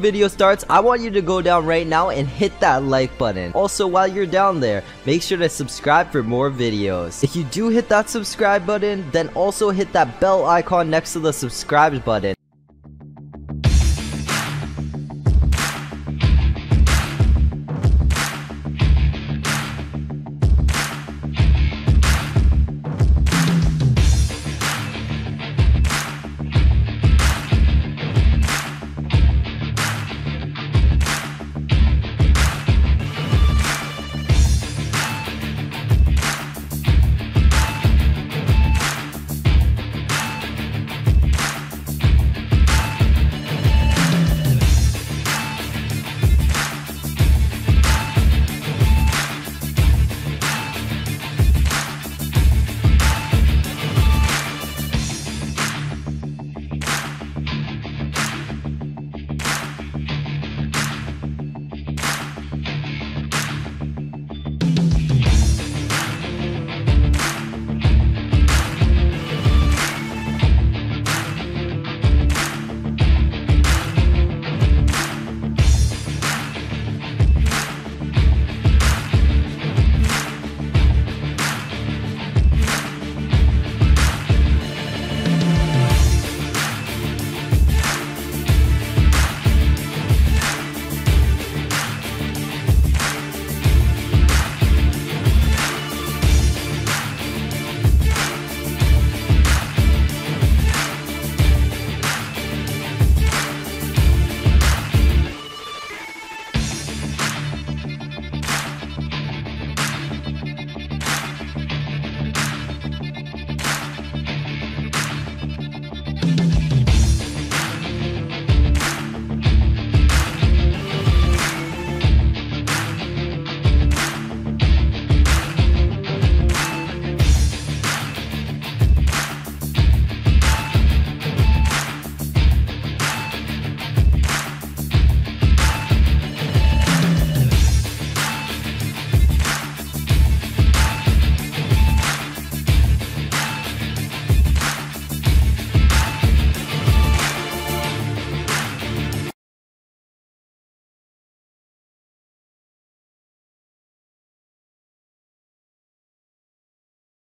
video starts, I want you to go down right now and hit that like button. Also, while you're down there, make sure to subscribe for more videos. If you do hit that subscribe button, then also hit that bell icon next to the subscribe button.